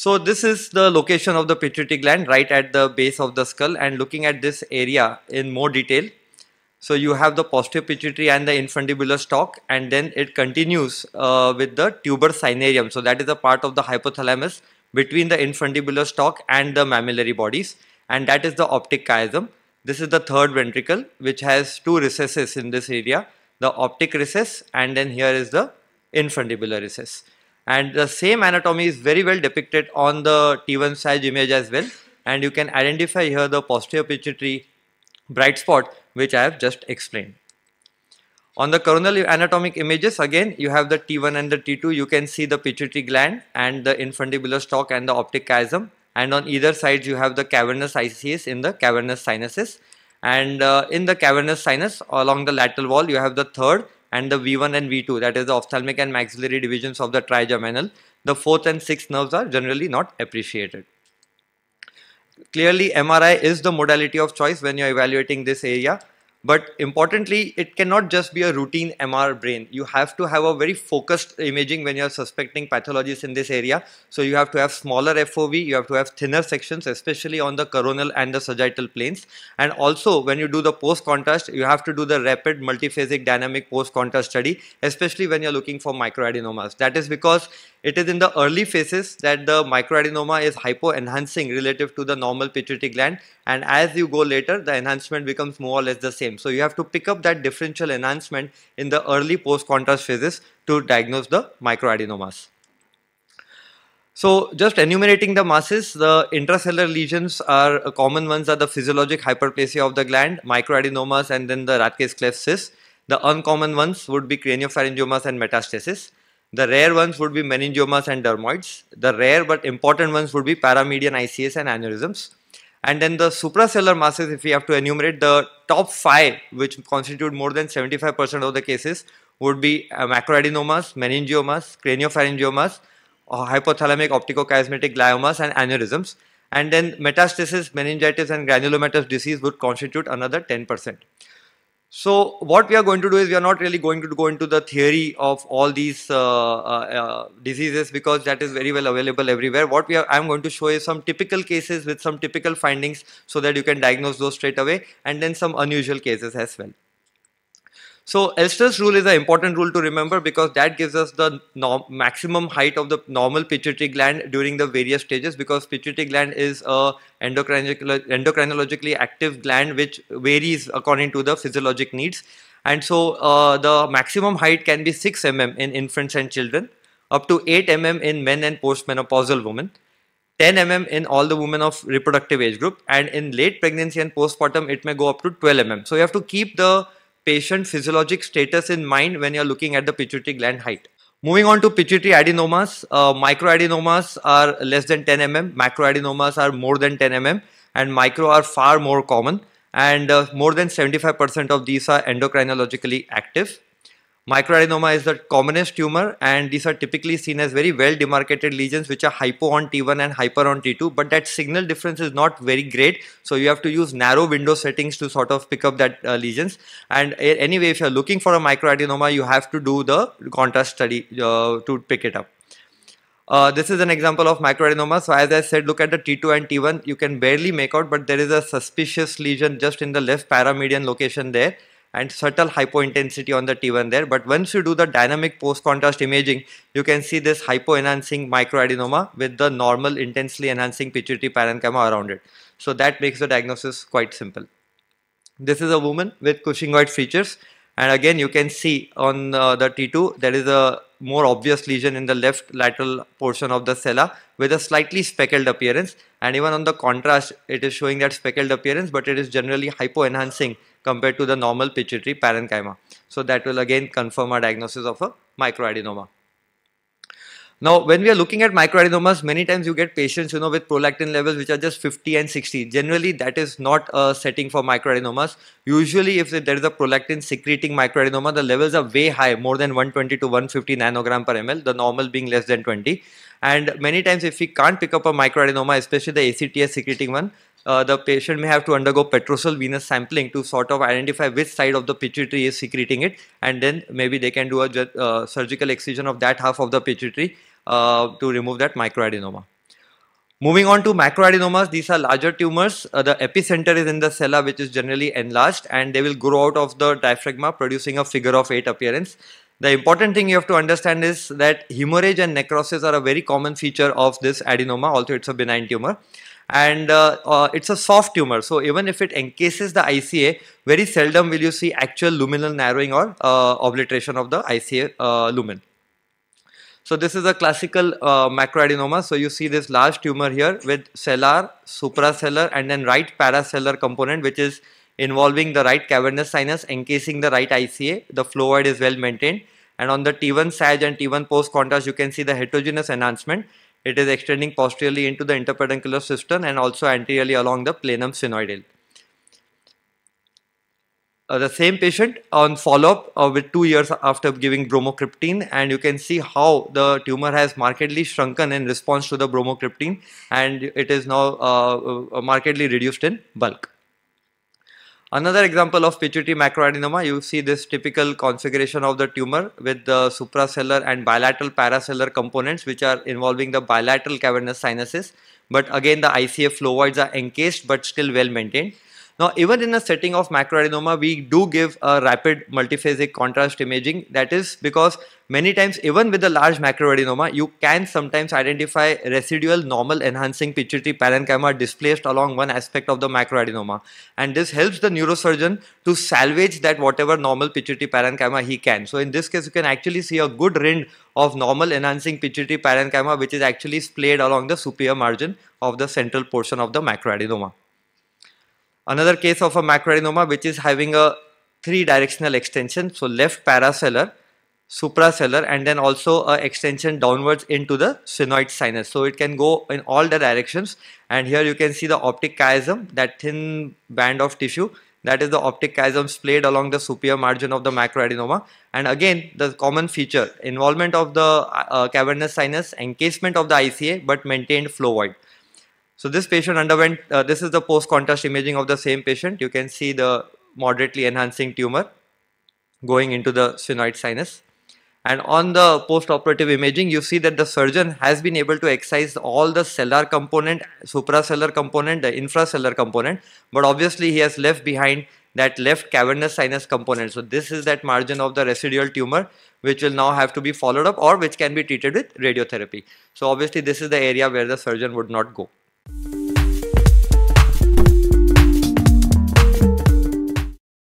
So this is the location of the pituitary gland right at the base of the skull and looking at this area in more detail. So you have the posterior pituitary and the infundibular stalk and then it continues uh, with the tuber cinereum. So that is a part of the hypothalamus between the infundibular stalk and the mammillary bodies and that is the optic chiasm. This is the third ventricle which has two recesses in this area, the optic recess and then here is the infundibular recess and the same anatomy is very well depicted on the T1 Sag image as well. And you can identify here the posterior pituitary bright spot which I have just explained. On the coronal anatomic images again you have the T1 and the T2 you can see the pituitary gland and the infundibular stalk and the optic chiasm. And on either side you have the cavernous ICAs in the cavernous sinuses. And uh, in the cavernous sinus along the lateral wall you have the third and the V1 and V2 that is the ophthalmic and maxillary divisions of the trigeminal. The fourth and sixth nerves are generally not appreciated. Clearly MRI is the modality of choice when you are evaluating this area but importantly, it cannot just be a routine MR brain. You have to have a very focused imaging when you are suspecting pathologies in this area. So you have to have smaller FOV, you have to have thinner sections, especially on the coronal and the sagittal planes. And also when you do the post-contrast, you have to do the rapid multiphasic dynamic post-contrast study, especially when you're looking for microadenomas. That is because it is in the early phases that the microadenoma is hypo-enhancing relative to the normal pituitary gland and as you go later the enhancement becomes more or less the same. So you have to pick up that differential enhancement in the early post-contrast phases to diagnose the microadenomas. So just enumerating the masses, the intrasellar lesions are uh, common ones are the physiologic hyperplasia of the gland, microadenomas and then the Rathke's cleft cyst. The uncommon ones would be craniopharyngiomas and metastasis. The rare ones would be meningiomas and dermoids. The rare but important ones would be paramedian ICAs and aneurysms. And then the suprasellar masses, if we have to enumerate the top five, which constitute more than 75% of the cases, would be uh, macroadenomas, meningiomas, craniopharyngiomas, uh, hypothalamic opticochiasmatic gliomas, and aneurysms. And then metastasis, meningitis, and granulomatous disease would constitute another 10%. So what we are going to do is we are not really going to go into the theory of all these uh, uh, uh, diseases because that is very well available everywhere. What we are, I am going to show you some typical cases with some typical findings so that you can diagnose those straight away and then some unusual cases as well. So Elster's rule is an important rule to remember because that gives us the maximum height of the normal pituitary gland during the various stages because pituitary gland is a endocrinologically active gland which varies according to the physiologic needs. And so uh, the maximum height can be 6 mm in infants and children up to 8 mm in men and postmenopausal women 10 mm in all the women of reproductive age group and in late pregnancy and postpartum it may go up to 12 mm so you have to keep the patient physiologic status in mind when you're looking at the pituitary gland height. Moving on to pituitary adenomas, uh, microadenomas are less than 10 mm, macroadenomas are more than 10 mm and micro are far more common and uh, more than 75% of these are endocrinologically active. Microadenoma is the commonest tumor and these are typically seen as very well demarcated lesions which are hypo on T1 and hyper on T2 but that signal difference is not very great so you have to use narrow window settings to sort of pick up that uh, lesions and anyway if you are looking for a microadenoma you have to do the contrast study uh, to pick it up. Uh, this is an example of microadenoma. So as I said, look at the T2 and T1. You can barely make out, but there is a suspicious lesion just in the left paramedian location there and subtle hypointensity on the T1 there. But once you do the dynamic post-contrast imaging, you can see this hypo-enhancing microadenoma with the normal intensely enhancing pituitary parenchyma around it. So that makes the diagnosis quite simple. This is a woman with Cushingoid features and again you can see on uh, the T2 there is a more obvious lesion in the left lateral portion of the sella with a slightly speckled appearance and even on the contrast it is showing that speckled appearance but it is generally hypo-enhancing compared to the normal pituitary parenchyma. So that will again confirm our diagnosis of a microadenoma. Now, when we are looking at microadenomas, many times you get patients, you know, with prolactin levels which are just 50 and 60. Generally, that is not a setting for microadenomas. Usually, if there is a prolactin secreting microadenoma, the levels are way high, more than 120 to 150 nanogram per ml, the normal being less than 20. And many times, if we can't pick up a microadenoma, especially the ACTH secreting one, uh, the patient may have to undergo petrosal venous sampling to sort of identify which side of the pituitary is secreting it and then maybe they can do a uh, surgical excision of that half of the pituitary uh, to remove that microadenoma. Moving on to macroadenomas, these are larger tumors. Uh, the epicenter is in the sella, which is generally enlarged, and they will grow out of the diaphragma, producing a figure of eight appearance. The important thing you have to understand is that hemorrhage and necrosis are a very common feature of this adenoma, although it's a benign tumor. And uh, uh, it's a soft tumor, so even if it encases the ICA, very seldom will you see actual luminal narrowing or uh, obliteration of the ICA uh, lumen. So this is a classical uh, macroadenoma. So you see this large tumor here with sellar, suprasellar and then right parasellar component which is involving the right cavernous sinus encasing the right ICA. The flow void is well maintained and on the T1 sag and T1 post contrast you can see the heterogeneous enhancement. It is extending posteriorly into the interpeduncular cistern and also anteriorly along the planum sphenoidale uh, the same patient on follow-up uh, with two years after giving bromocriptine and you can see how the tumor has markedly shrunken in response to the bromocriptine and it is now uh, uh markedly reduced in bulk. Another example of pituitary macroadenoma, you see this typical configuration of the tumor with the suprasellar and bilateral parasellar components which are involving the bilateral cavernous sinuses. But again the ICA flow voids are encased but still well maintained. Now, even in a setting of macroadenoma, we do give a rapid multiphasic contrast imaging. That is because many times, even with a large macroadenoma, you can sometimes identify residual normal enhancing pituitary parenchyma displaced along one aspect of the macroadenoma. And this helps the neurosurgeon to salvage that whatever normal pituitary parenchyma he can. So in this case, you can actually see a good rind of normal enhancing pituitary parenchyma, which is actually splayed along the superior margin of the central portion of the macroadenoma. Another case of a macroadenoma which is having a three directional extension. So left parasellar, suprasellar and then also a extension downwards into the sphenoid sinus. So it can go in all the directions and here you can see the optic chiasm, that thin band of tissue that is the optic chiasm splayed along the superior margin of the macroadenoma and again the common feature involvement of the uh, cavernous sinus encasement of the ICA but maintained flow void. So this patient underwent, uh, this is the post-contrast imaging of the same patient. You can see the moderately enhancing tumor going into the sphenoid sinus. And on the post-operative imaging, you see that the surgeon has been able to excise all the sellar component, suprasellar component, the infrasellar component, but obviously he has left behind that left cavernous sinus component. So this is that margin of the residual tumor which will now have to be followed up or which can be treated with radiotherapy. So obviously this is the area where the surgeon would not go.